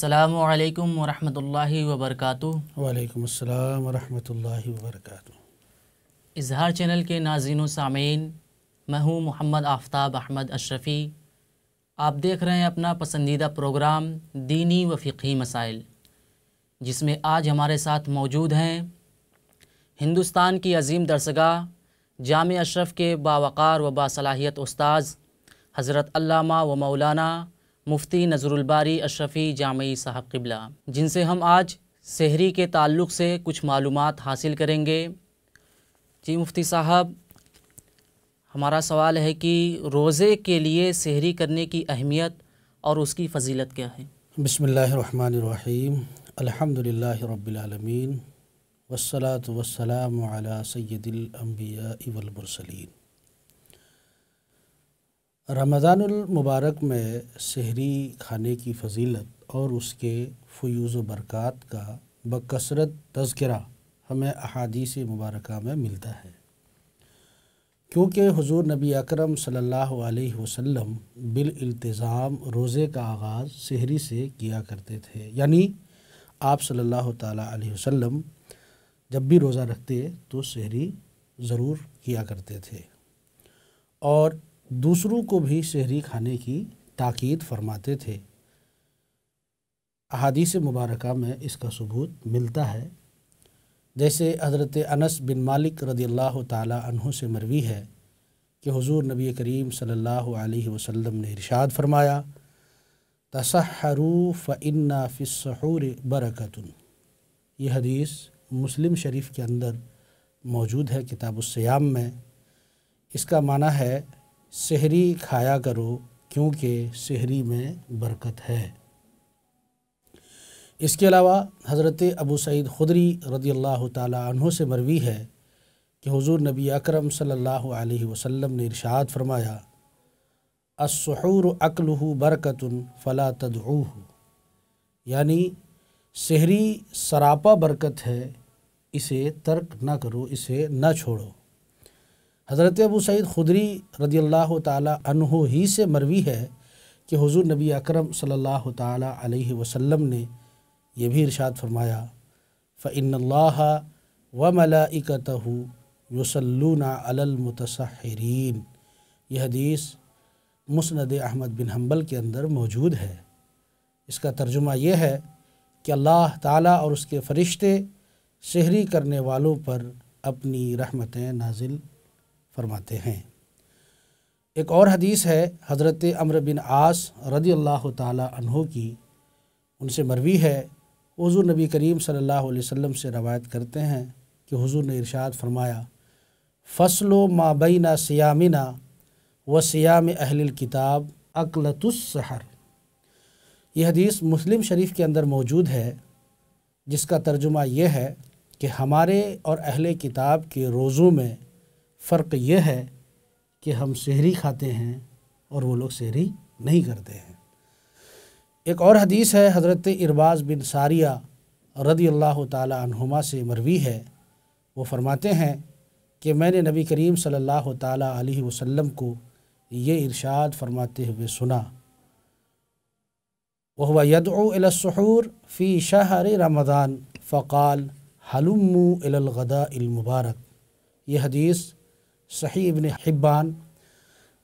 असलकम वरहमतुल्लाहि वबरकातुहू वालेकुम अस्सलाम वरहमतुल्लाहि वबरकातुहू इजहार चैनल के नाजीन सामीन मैं हूँ मोहम्मद आफ्ताब अहमद अशरफ़ी। आप देख रहे हैं अपना पसंदीदा प्रोग्राम दीनी व फ़िक़ी मसाइल जिसमें आज हमारे साथ मौजूद हैं हिंदुस्तान की अजीम दरसगाह जाम अशरफ के बावक़ार व बासलाहियत उस्ताज़ हज़रत अल्लामा व मौलाना मुफ्ती नज़रुलबारी अशरफ़ी जामई साहब क़िबला, जिनसे हम आज शहरी के ताल्लुक़ से कुछ मालूम हासिल करेंगे। जी मुफ्ती साहब, हमारा सवाल है कि रोज़े के लिए शहरी करने की अहमियत और उसकी फ़जीलत क्या है? बिस्मिल्लाहिर्रहमानिर्रहीम। अल्हम्दुलिल्लाहि वस्सलातु वस्सलामु अला वल मुरसलीन रमज़ानुल मुबारक में सहरी खाने की फजीलत और उसके फ़यूज़ बरक़ात का बकसरत तज़करा हमें अहादीस मुबारक में मिलता है। क्योंकि हुजूर नबी अकरम सल्लल्लाहु अलैहि वसल्लम बिल इल्तिज़ाम रोज़े का आगाज़ सहरी से किया करते थे। यानी आप सल्लल्लाहु ताला अलैहि वसल्लम जब भी रोज़ा रखते तो सहरी ज़रूर किया करते थे। और दूसरों को भी शहरी खाने की ताकीद फरमाते थे। अहादीस मुबारक में इसका सबूत मिलता है। जैसे हज़रत अनस बिन मालिक रदी अल्लाह तहों से मरवी है कि हुजूर नबी करीम सल्लल्लाहु अलैहि वसल्लम ने इरशाद फरमाया, तसहरू फ़िन्ना फ़िसहूर बरकतन। ये हदीस मुस्लिम शरीफ के अंदर मौजूद है किताब किताबुस्याम में। इसका माना है सहरी खाया करो, क्योंकि सहरी में बरकत है। इसके अलावा हज़रत अबू सईद खुदरी रदी अल्लाह तहों से मरवी है कि हुजूर नबी अकरम सल्लल्लाहु अलैहि वसल्लम ने इरशाद फरमाया असहूर अकलहू बरकतन फ़ला तदऊह। यानी सहरी सरापा बरकत है, इसे तर्क ना करो, इसे ना छोड़ो। हज़रत अबू सईद खुदरी रदी अल्लाह तहो ही से मरवी है कि हुजूर नबी अकरम सल्लल्लाहु अलैहि वसल्लम ने यह भी इरशाद फरमाया फ़िन व मलाइकतहू युसल्लूना अलमुतसहरीन यह हदीस मुसनद अहमद बिन हम्बल के अंदर मौजूद है। इसका तर्जुमा यह है कि अल्लाह ताला और उसके फ़रिश्ते शहरी करने वालों पर अपनी रहमतें नाजिल फरमाते हैं। एक और हदीस है, हज़रत अमर बिन आस रदी अल्लाह तहों की। उनसे मरवी है। हुजूर नबी करीम सल्लल्लाहु अलैहि वसल्लम से रवायत करते हैं कि हुजूर ने इरशाद फरमाया, फ़सलो माबैना सियामिना व सियाम अहल किताब अकलतुसहर यह हदीस मुस्लिम शरीफ के अंदर मौजूद है, जिसका तर्जुमा यह है कि हमारे और अहल किताब के रोज़ों में फ़र्क यह है कि हम शहरी खाते हैं और वो लोग शहरी नहीं करते हैं। एक और हदीस है, हज़रत इरबाज़ बिन सारिया रदी अल्लाह तहुमा से मरवी है। वो फरमाते हैं कि मैंने नबी करीम सल्लल्लाहु अलैहि वसल्लम को ये इरशाद फरमाते हुए सुना। वह यदूर फ़ी शहर रमज़ान, फ़काल हलुमू अलगदा ये हदीस सही इबन हिब्बान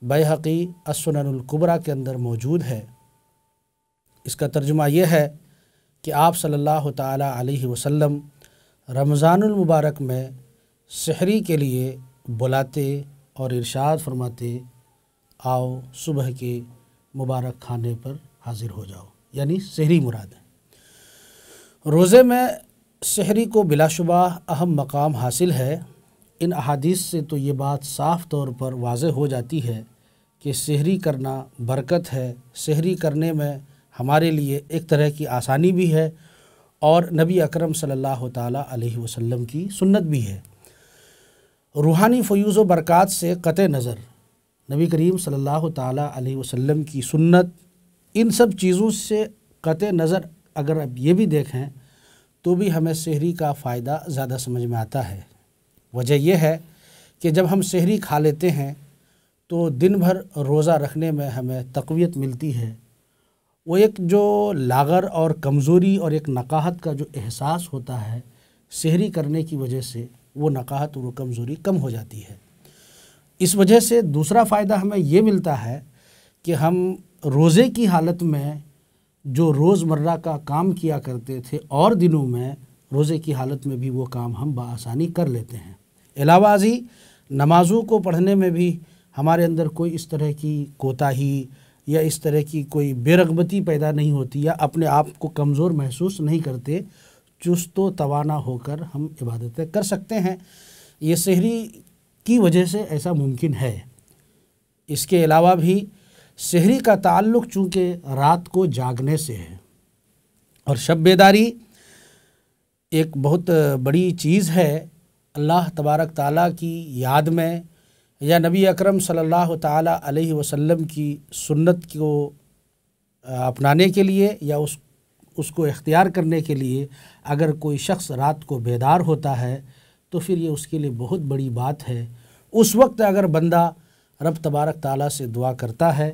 बेहकी असनकुबरा के अंदर मौजूद है। इसका तर्जुमा यह है कि आप सल्लल्लाहु अलैहि वसल्लम रमज़ानुल मुबारक में सहरी के लिए बुलाते और इरशाद फरमाते, आओ सुबह के मुबारक खाने पर हाजिर हो जाओ। यानी सहरी मुराद है। रोज़े में सहरी को बिलाशुबा अहम मकाम हासिल है। इन अहादीस से तो ये बात साफ़ तौर पर वाज हो जाती है कि सहरी करना बरकत है। सहरी करने में हमारे लिए एक तरह की आसानी भी है और नबी अकरम सल्लल्लाहु अलैहि वसल्लम की सुन्नत भी है। रूहानी फ़यूज़ बरक़ात से क़त नज़र, नबी करीम सल्लल्लाहु अलैहि वसल्लम की सुन्नत, इन सब चीज़ों से क़त नज़र अगर अब ये भी देखें तो भी हमें शहरी का फ़ायदा ज़्यादा समझ में आता है। वजह यह है कि जब हम शहरी खा लेते हैं तो दिन भर रोज़ा रखने में हमें तकवीत मिलती है। वो एक जो लागर और कमज़ोरी और एक नकाहत का जो एहसास होता है, शहरी करने की वजह से वो नकाहत और कमज़ोरी कम हो जाती है। इस वजह से दूसरा फ़ायदा हमें ये मिलता है कि हम रोज़े की हालत में जो रोज़मर्रा का काम किया करते थे और दिनों में रोज़े की हालत में भी वो काम हम बसानी कर लेते हैं। अलावाजी नमाज़ों को पढ़ने में भी हमारे अंदर कोई इस तरह की कोताही या इस तरह की कोई बेरगबती पैदा नहीं होती या अपने आप को कमज़ोर महसूस नहीं करते, चुस्त तवाना होकर हम इबादतें कर सकते हैं। ये शहरी की वजह से ऐसा मुमकिन है। इसके अलावा भी शहरी का ताल्लुक़ चूँकि रात को जागने से है। और शब बेदारी एक बहुत बड़ी चीज़ है अल्लाह तबारक ताला की याद में या नबी अकरम सल्लल्लाहु अलैहि वसल्लम की सुन्नत को अपनाने के लिए या उस, उसको इख्तियार करने के लिए अगर कोई शख्स रात को बेदार होता है तो फिर ये उसके लिए बहुत बड़ी बात है। उस वक्त अगर बंदा रब तबारक ताला से दुआ करता है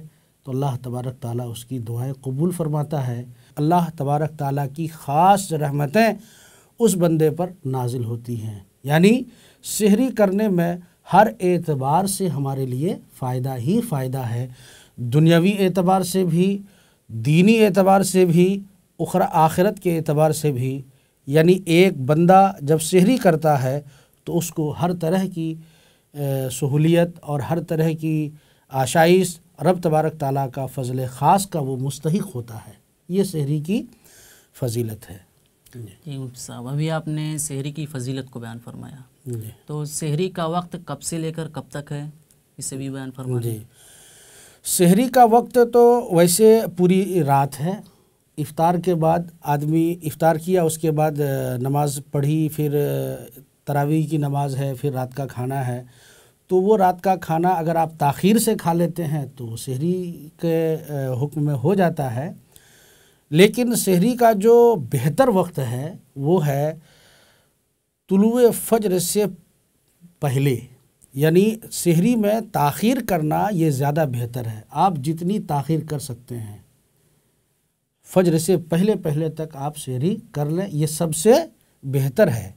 तो अल्लाह तबारक ताला उसकी दुआएँ कबूल फरमाता है। अल्लाह तबारक ताला की ख़ास रहमतें उस बंदे पर नाजिल होती हैं। यानी शहरी करने में हर एतबार से हमारे लिए फ़ायदा ही फ़ायदा है। दुनियावी एतबार से भी, दीनी एतबार से भी, उखरा आखिरत के एतबार से भी। यानी एक बंदा जब शहरी करता है तो उसको हर तरह की सहूलियत और हर तरह की आशाइश रब तबारक ताला का फ़ज़ल ख़ास का वो मुस्तक होता है। ये शहरी की फजीलत है। जी। साहब अभी आपने शहरी की फजीलत को बयान फरमाया। तो शहरी का वक्त कब से लेकर कब तक है इसे भी बयान फरमा जी। शहरी का वक्त तो वैसे पूरी रात है। इफ़ार के बाद आदमी इफ़ार किया उसके बाद नमाज़ पढ़ी फिर तरावी की नमाज़ है फिर रात का खाना है। तो वो रात का खाना अगर आप ताख़ीर से खा लेते हैं तो शहरी के हुक्म में हो जाता है लेकिन शहरी का जो बेहतर वक्त है, वो है तुलु फ़ज्र से पहले। यानी शहरी में ताख़ीर करना ये ज़्यादा बेहतर है। आप जितनी ताख़ीर कर सकते हैं, फजर से पहले पहले तक आप शहरी कर लें, ये सबसे बेहतर है।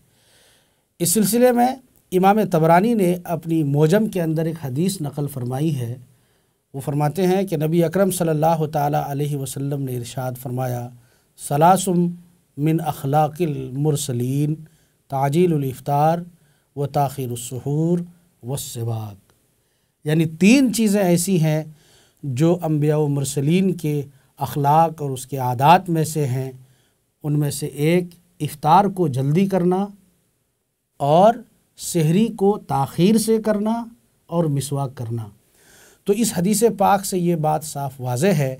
इस सिलसिले में इमाम तबरानी ने अपनी मोजम के अंदर एक हदीस नकल फरमाई है। वो फरमाते हैं कि नबी अकरम सल्लल्लाहु अलैहि वसल्लम ने इरशाद फरमाया, सलासुम मिन अखलाकिल मुरसलीन ताजीलफ्तार व ताखिरसहूर व सबाक यानी तीन चीज़ें ऐसी हैं जो अम्बिया मुरसलीन के अखलाक और उसके आदात में से हैं। उनमें से एक इफ़ार को जल्दी करना और शहरी को ताख़ीर से करना और मिसवाक करना। तो इस हदीस पाक से ये बात साफ़ वाज है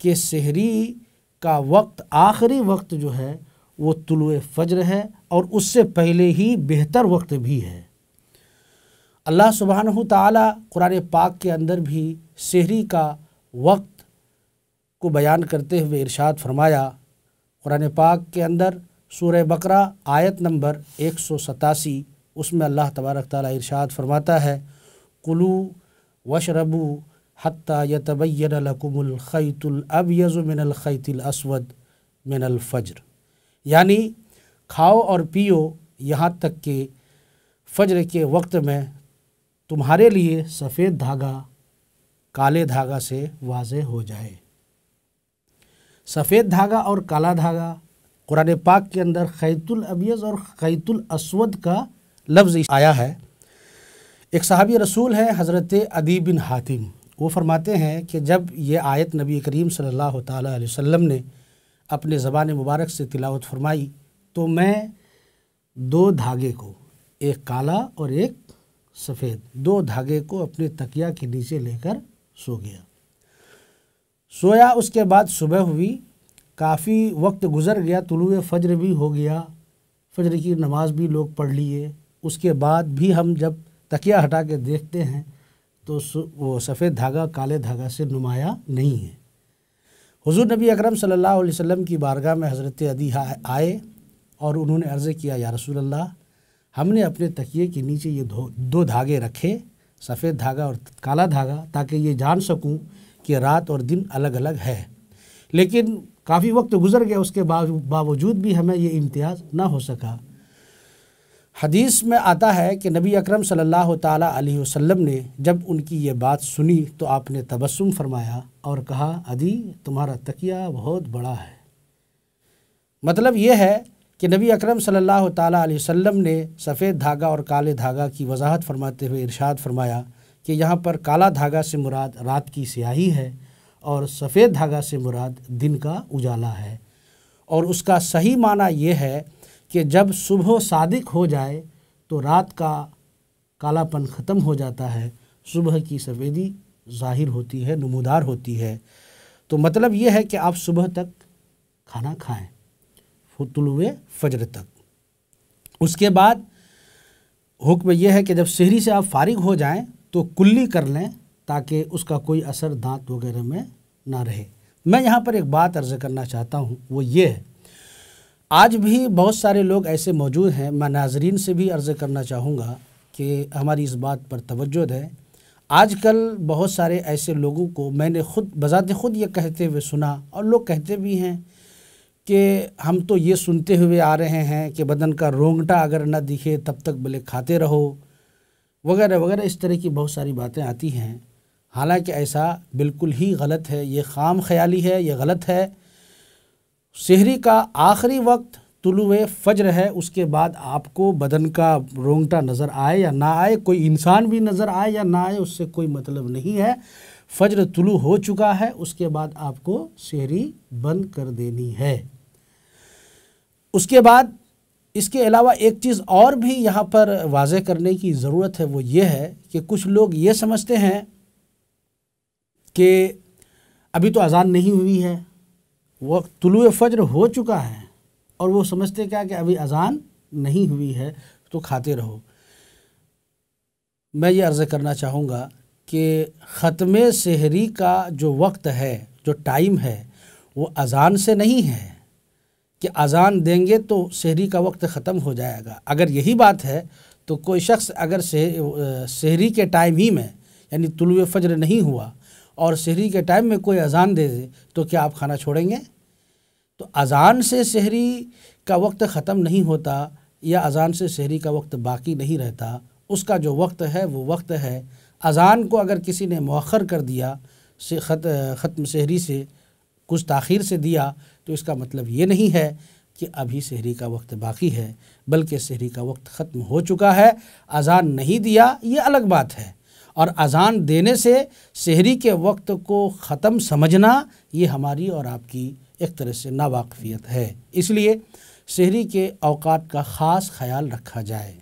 कि शहरी का वक्त, आखिरी वक्त जो है, वो तुलु फ़ज्र है और उससे पहले ही बेहतर वक्त भी है। अल्लाह सुबहान ताली कुरान पाक के अंदर भी शहरी का वक्त को बयान करते हुए इरशाद फरमाया। कुरान पाक के अंदर सूर बकरा आयत नंबर एक सौ सतासी, उसमें अल्लाह तबारक ताली इरशाद फरमाता है, कुलू वशरबू हत्ता यतबैन लकुमुल खैतुल अबयज़ मिनल खैतिल असवद मिनल फ़ज्र यानी खाओ और पियो यहाँ तक कि फ़ज्र के वक्त में तुम्हारे लिए सफ़ेद धागा, काले धागा से वाज हो जाए। सफ़ेद धागा और काला धागा, कुरान पाक के अंदर खैतुल अबियज़ और खैतुल असवद का लफ्ज़ आया है। एक सहाबी रसूल है, हज़रत अदी बिन हातिम। वो फरमाते हैं कि जब ये आयत नबी करीम सल्लल्लाहु अलैहि वसल्लम ने अपने ज़बान मुबारक से तिलावत फरमाई तो मैं दो धागे को, एक काला और एक सफ़ेद, दो धागे को अपने तकिया के नीचे लेकर सो गया। सोया उसके बाद सुबह हुई, काफ़ी वक्त गुज़र गया तुलु फ़ज्र भी हो गया, फ़ज्र की नमाज़ भी लोग पढ़ लिए। उसके बाद भी हम जब तकिया हटा के देखते हैं तो वो सफ़ेद धागा काले धागा से नुमाया नहीं है। हुजूर नबी अकरम सल्लल्लाहु अलैहि वसल्लम की बारगाह में हज़रत अदी आए और उन्होंने अर्ज़ किया, या रसूल अल्लाह हमने अपने तकिए के नीचे ये दो दो धागे रखे, सफ़ेद धागा और काला धागा, ताकि ये जान सकूँ कि रात और दिन अलग अलग है। लेकिन काफ़ी वक्त गुजर गया, उसके बावजूद भी हमें ये इम्तियाज़ ना हो सका। हदीस में आता है कि नबी अकरम सल्लल्लाहु अलैहि वसल्लम ने जब उनकी ये बात सुनी तो आपने तबस्सुम फरमाया और कहा, अदी, तुम्हारा तकिया बहुत बड़ा है। मतलब ये है कि नबी अकरम सल्लल्लाहु अलैहि वसल्लम ने सफ़ेद धागा और काले धागा की वजाहत फरमाते हुए इरशाद फरमाया कि यहाँ पर काला धागा से मुराद रात की स्याही है और सफ़ेद धागा से मुराद दिन का उजाला है। और उसका सही माना ये है कि जब सुबह सादिक हो जाए तो रात का कालापन ख़त्म हो जाता है। सुबह की सफ़ेदी ज़ाहिर होती है, नमूदार होती है। तो मतलब ये है कि आप सुबह तक खाना खाएँ तुलुए फजर तक। उसके बाद हुक्म यह है कि जब शहरी से आप फारिग हो जाएँ तो कुल्ली कर लें, ताकि उसका कोई असर दांत वगैरह में ना रहे। मैं यहाँ पर एक बात अर्ज़ करना चाहता हूँ, वो ये है। आज भी बहुत सारे लोग ऐसे मौजूद हैं। मैं नाजरीन से भी अर्ज़ करना चाहूँगा कि हमारी इस बात पर तवज्जो दें। आजकल बहुत सारे ऐसे लोगों को मैंने खुद, बजाते ख़ुद ये कहते हुए सुना और लोग कहते भी हैं कि हम तो ये सुनते हुए आ रहे हैं कि बदन का रोंगटा अगर न दिखे तब तक भले खाते रहो, वगैरह वगैरह, इस तरह की बहुत सारी बातें आती हैं। हालाँकि ऐसा बिल्कुल ही गलत है। ये ख़ाम ख्याली है, ये गलत है। शहरी का आखिरी वक्त तुलु फजर है, उसके बाद आपको बदन का रोंगटा नज़र आए या ना आए, कोई इंसान भी नज़र आए या ना आए, उससे कोई मतलब नहीं है। फजर तुलु हो चुका है, उसके बाद आपको शहरी बंद कर देनी है। उसके बाद इसके अलावा एक चीज़ और भी यहाँ पर वाज करने की ज़रूरत है, वो ये है कि कुछ लोग ये समझते हैं कि अभी तो अजान नहीं हुई है वक्त तुलु फजर हो चुका है और वो समझते क्या कि अभी अजान नहीं हुई है तो खाते रहो। मैं ये अर्ज़ करना चाहूँगा कि ख़त्म शहरी का जो वक्त है, जो टाइम है, वो अजान से नहीं है। कि अजान देंगे तो शहरी का वक्त ख़त्म हो जाएगा। अगर यही बात है तो कोई शख्स अगर शहरी के टाइम ही में, यानी तुलु फजर नहीं हुआ और शहरी के टाइम में कोई अजान दे दे तो क्या आप खाना छोड़ेंगे? तो अजान से शहरी का वक्त ख़त्म नहीं होता या अजान से शहरी का वक्त बाकी नहीं रहता, उसका जो वक्त है, वो वक्त है। अजान को अगर किसी ने मौखर कर दिया, से ख़त, ख़त्म शहरी से, कुछ ताखीर से दिया तो इसका मतलब ये नहीं है कि अभी शहरी का वक्त बाकी है, बल्कि शहरी का वक्त ख़त्म हो चुका है। अजान नहीं दिया, ये अलग बात है। और अजान देने से शहरी के वक्त को ख़त्म समझना ये हमारी और आपकी एक तरह से नावाकफियत है। इसलिए शहरी के अवकात का ख़ास ख्याल रखा जाए।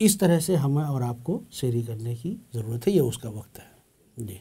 इस तरह से हमें और आपको शहरी करने की ज़रूरत है, ये उसका वक्त है। जी।